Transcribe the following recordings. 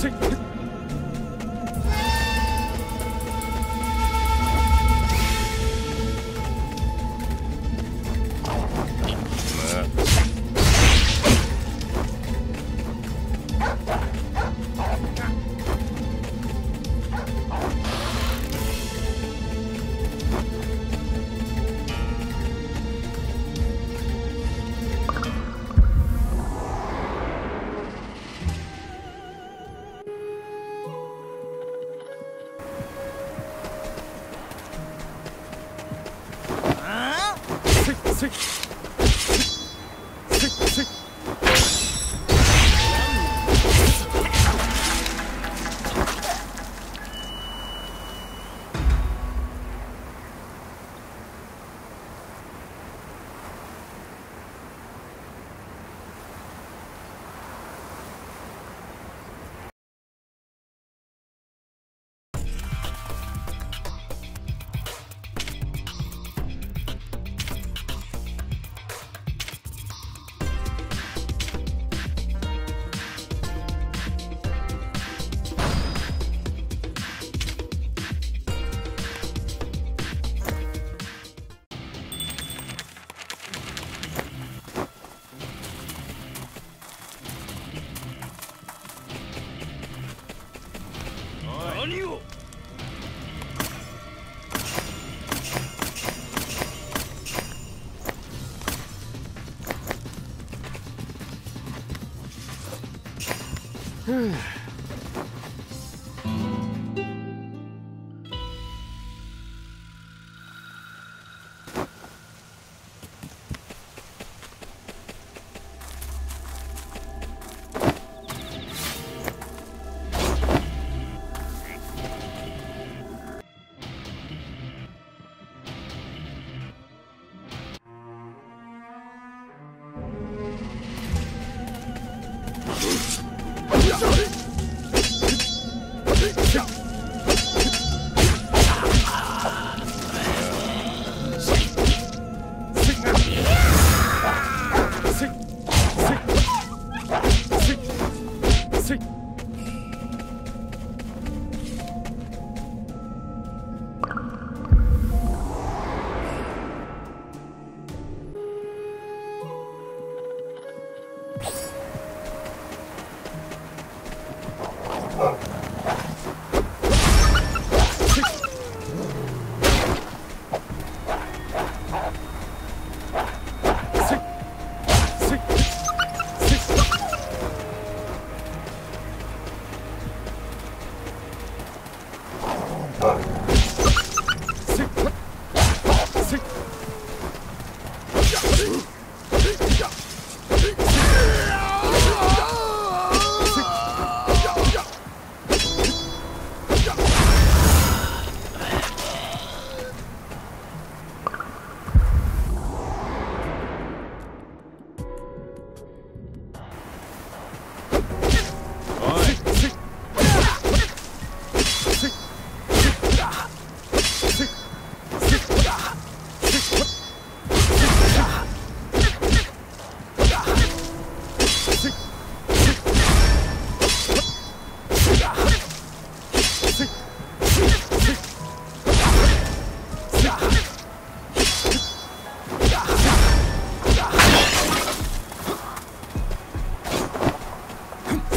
情。you! Hmm. うだ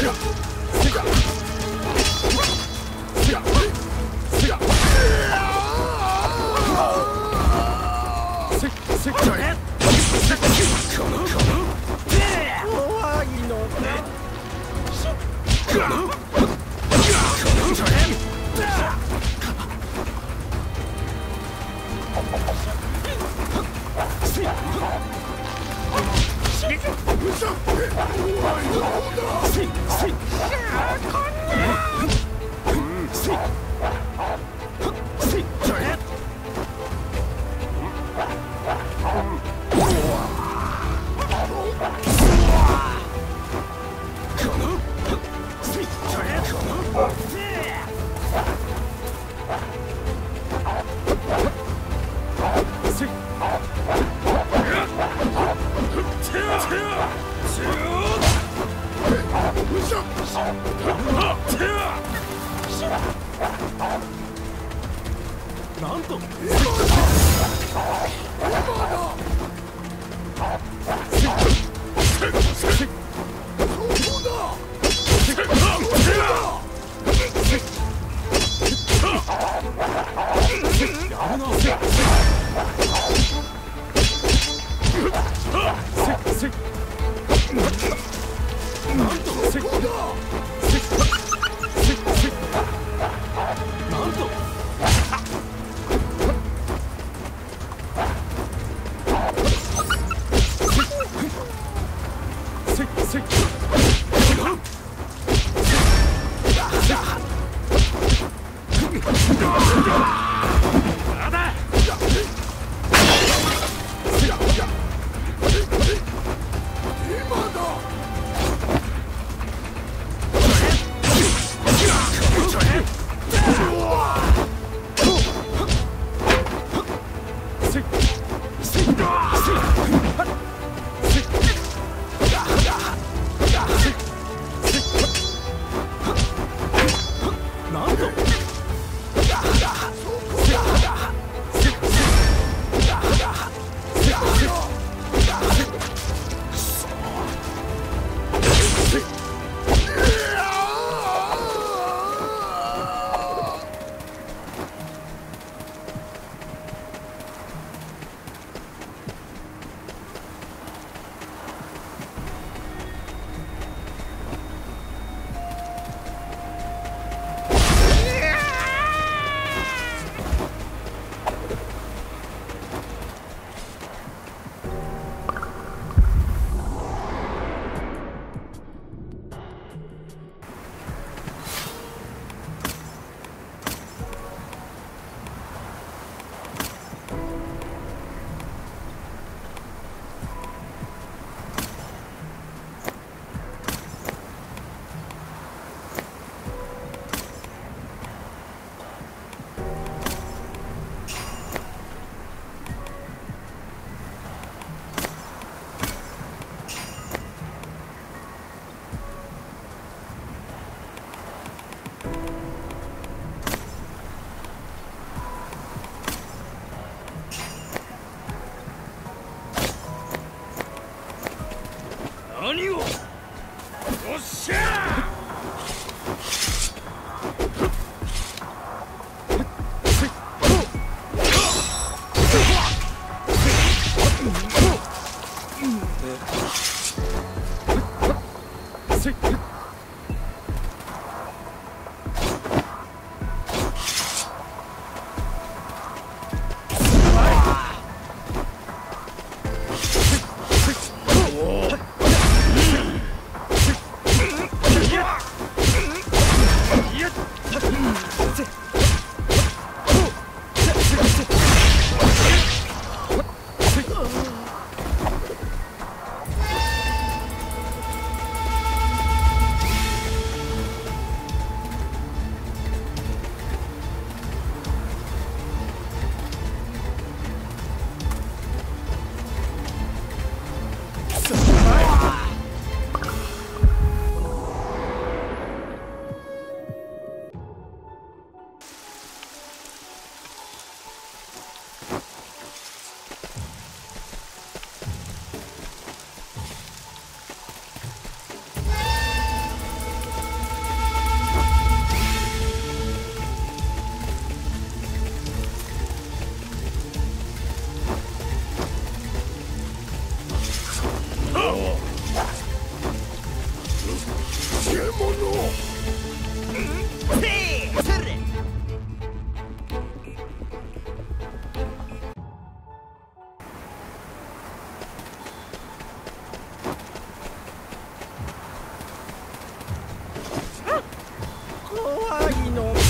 しろなんと。やるななんとなん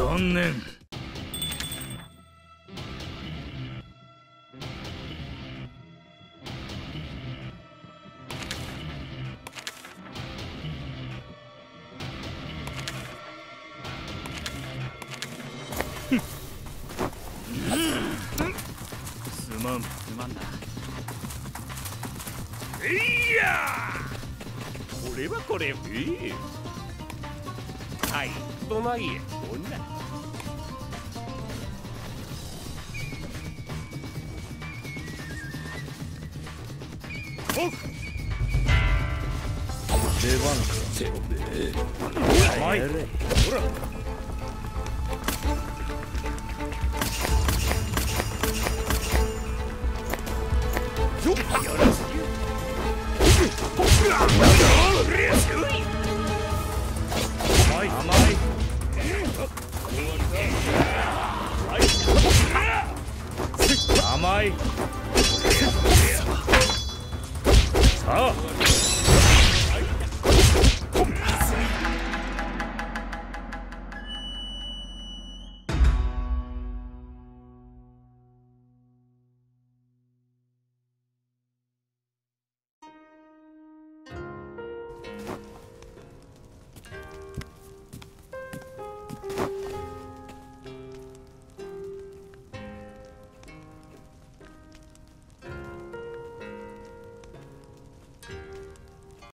残念。すまんすまんな。いやこれはこれ。ええ。はいどないえど甘いさあ